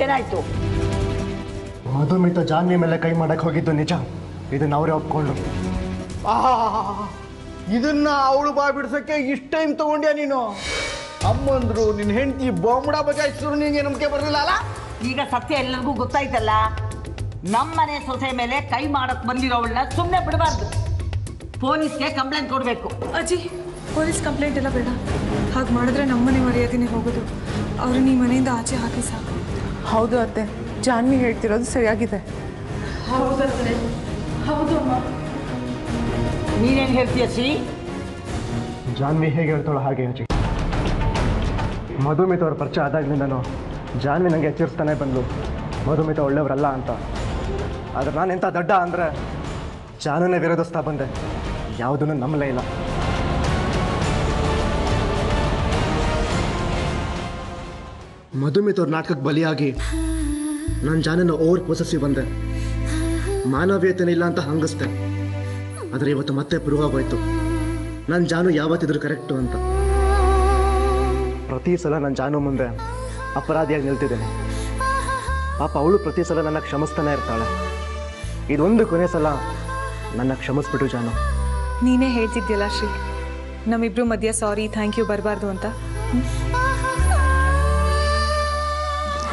ಏನಾಯ್ತು ಮಧುಮಿತ ಜಾನ್ವಿ ಮೇಲೆ ಕೈ ಮಾಡಕ್ ಹೋಗಿದ್ದು ನಿಜ ಇದನ್ನ ಅವರೇ ಒಪ್ಕೊಂಡು ಇದನ್ನ ಅವಳು ಬಾ ಬಿಡ್ಸಕ್ಕೆ ಇಷ್ಟ ಟೈಮ್ ತಗೊಂಡ್ಯಾ ನೀನು ಅಮ್ಮಂದ್ರು ನಿನ್ನ ಹೆಂಡತಿ ಬೊಂಬಡ ಬಜಾಯಿಸಿದ್ರು ನಿಂಗೆ ನಂಬಿಕೆ ಬರಲಿಲ್ಲ ಅಲ್ಲ ಈಗ ಸತ್ಯ ಎಲ್ಲರಿಗೂ ಗೊತ್ತಾಯ್ತಲ್ಲ ನಮ್ಮನೆ ಸೊಸೆ ಮೇಲೆ ಕೈ ಮಾಡಕ್ ಬಂದಿರೋವಳನ್ನ ಸುಮ್ಮನೆ ಬಿಡಬಾರ್ದು ಪೊಲೀಸ್ಗೆ ಕಂಪ್ಲೇಂಟ್ ಕೊಡಬೇಕು ಅಜ್ಜಿ ಪೊಲೀಸ್ ಕಂಪ್ಲೇಂಟ್ ಎಲ್ಲ ಬೇಡ ಹಾಗೆ ಮಾಡಿದ್ರೆ ನಮ್ಮನೆ ಮರ್ಯಾದೆನೇ ಹೋಗೋದು ಅವ್ರನ್ನ ಈ ಮನೆಯಿಂದ ಆಚೆ ಹಾಕಿ ಸಾಕು ಹೌದು ಅತ್ತೆ. ಜಾನ್ವಿ ಹೇಳ್ತಿರೋದು ಸರಿಯಾಗಿದೆ. ನೀನೇನ್ ಹೇಳ್ತೀಯ ಜಾನ್ವಿ ಹೇಗೆ ಹೇಳ್ತಾಳೋ ಹಾಗೆ ಅಜ್ಜಿ ಮಧುಮಿತ ಅವ್ರ ಪರಿಚಯ ಆದಾಗ್ಲಿಂದನೂ ಜಾನ್ವಿ ನನಗೆ ಎಚ್ಚರಿಸ್ತಾನೆ ಬಂದ್ಲು. ಮಧುಮಿತ ಒಳ್ಳೆಯವರಲ್ಲ ಅಂತ. ಆದ್ರೆ ನಾನು ಎಂಥ ದಡ್ಡ ಅಂದರೆ ಜಾನುನೇ ವಿರೋಧಿಸ್ತಾ ಬಂದೆ. ಯಾವುದನ್ನು ನಂಬಲೇ ಇಲ್ಲ. ಮಧುಮಿತ ಅವ್ರ ನಾಟಕಕ್ಕೆ ಬಲಿಯಾಗಿ ನನ್ನ ಜಾನನ ಓವರ್ ಪೊಸೆಸಿವ್ ಬಂದೆ. ಮಾನವೀಯತೆನೇ ಇಲ್ಲ ಅಂತ ಹಂಗಿಸ್ದೆ. ಆದರೆ ಇವತ್ತು ಮತ್ತೆ ಪ್ರೂವ್ ಆಗೋಯ್ತು ನನ್ನ ಜಾನು ಯಾವತ್ತಿದ್ರು ಕರೆಕ್ಟು ಅಂತ. ಪ್ರತಿ ಸಲ ನನ್ನ ಜಾನು ಮುಂದೆ ಅಪರಾಧಿಯಾಗಿ ನಿಲ್ತಿದ್ದೇನೆ. ಪಾಪ ಅವಳು ಪ್ರತಿ ಸಲ ನನ್ನ ಕ್ಷಮಿಸ್ತಾನೆ ಇರ್ತಾಳೆ. ಇದೊಂದು ಕೊನೆ ಸಲ ನನ್ನ ಕ್ಷಮಿಸ್ಬಿಟ್ಟು ಜಾನು. ನೀನೇ ಹೇಳ್ತಿದ್ಯಲ್ಲ ಶ್ರೀ. ನಮ್ಮಿಬ್ರು ಮಧ್ಯ ಸಾರಿ, ಥ್ಯಾಂಕ್ ಯು ಬರಬಾರ್ದು ಅಂತ.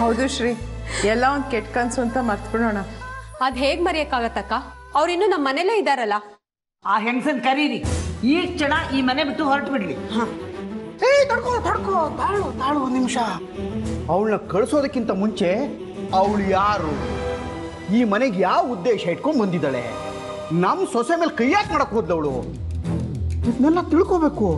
ಹೌದು ಶ್ರೀ. ಎಲ್ಲ ಒಂದು ಕೆಟ್ಟ ಕನ್ಸು ಅಂತ ಮರ್ತ್ಬಿಡೋಣ. ಅದ್ ಹೇಗ್ ಮರೆಯಕ್ಕಾಗತ್ತಕ್ಕ? ಅವ್ರಿನ್ನೂ ನಮ್ಮ ಮನೇಲೇ ಇದಾರಲ್ಲ ಆ ಹೆಂಗಸನ್ ಕರೀರಿ. ಈ ಕ್ಷಣ ಈ ಮನೆ ಬಿಟ್ಟು ಹೊರಟು ಬಿಡ್ಲಿ ತಡ್ಕೋ ತಡ್ಕೋ. ತಾಳು ತಾಳು ಒಂದು ನಿಮಿಷ. ಅವಳನ್ನ ಕಳಿಸೋದಕ್ಕಿಂತ ಮುಂಚೆ ಅವಳು ಯಾರು? ಈ ಮನೆಗೆ ಯಾವ ಉದ್ದೇಶ ಇಟ್ಕೊಂಡು ಬಂದಿದ್ದಾಳೆ? ನಮ್ಮ ಸೊಸೆ ಮೇಲೆ ಕೈ ಯಾಕೆ ಮಾಡಕ್ ಹೋದ್ಲವಳು ಇದನ್ನೆಲ್ಲ ತಿಳ್ಕೋಬೇಕು.